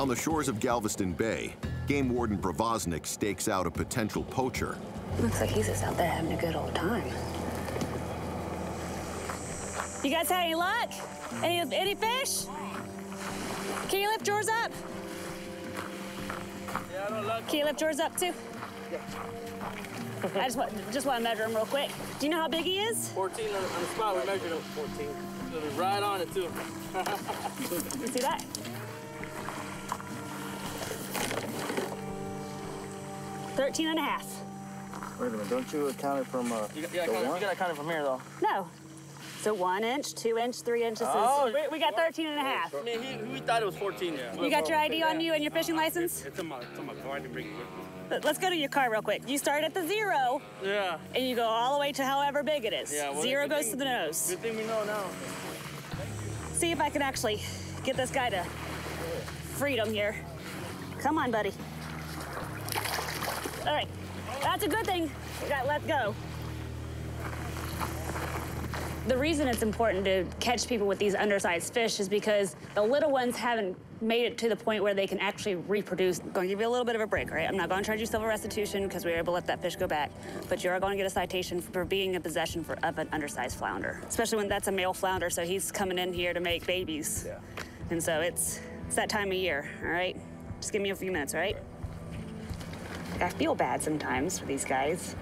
On the shores of Galveston Bay, Game Warden Provaznik stakes out a potential poacher. Looks like he's just out there having a good old time. You guys had any luck? Any any fish? Can you lift yours up? Yeah, I don't like Can you lift yours up too? Yeah. I just want just want to measure him real quick. Do you know how big he is? 14 on, on the spot. We measured him. 14. So we're right on it too. You see that? Thirteen and a half. Wait a minute, don't you account it from uh, You, got- you, the gotta count, one? you gotta count it from here though. No. So one inch, two inch, three inches. Oh. we, we got 13 and a half. I mean, he, we thought it was 14. Yeah. You got your ID on you and your fishing license? It's on my, it's on my car. I didn't bring it with me. Let- Let's go to your car real quick. You start at the zero Yeah. and you go all the way to however big it is. Yeah, well, zero goes thing- to the nose. Good thing we know now. See if I can actually get this guy to freedom here. Come on, buddy. All right, that's a good thing. We got let go. The reason it's important to catch people with these undersized fish is because the little ones haven't made it to the point where they can actually reproduce. I'm going to give you a little bit of a break, right? I'm not going to charge you civil restitution because we were able to let that fish go back, but you are going to get a citation for being in possession for, of an undersized flounder, especially when that's a male flounder, so he's coming in here to make babies. Yeah. And so it's it's that time of year, all right? Just give me a few minutes, all right? I feel bad sometimes for these guys,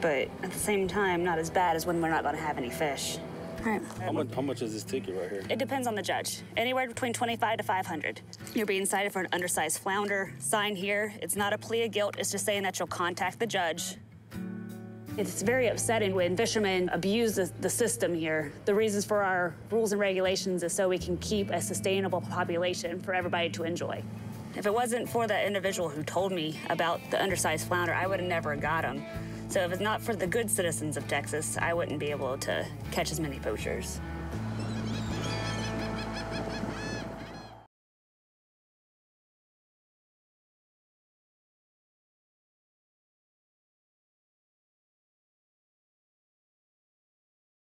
but at the same time, not as bad as when we're not going to have any fish. All right. How much, how much is this ticket right here? It depends on the judge. Anywhere between 25 to 500. You're being cited for an undersized flounder. Sign here. It's not a plea of guilt. It's just saying that you'll contact the judge. It's very upsetting when fishermen abuse the, the system here. The reasons for our rules and regulations is so we can keep a sustainable population for everybody to enjoy. If it wasn't for that individual who told me about the undersized flounder, I would have never got them. So if it's not for the good citizens of Texas, I wouldn't be able to catch as many poachers.